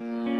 you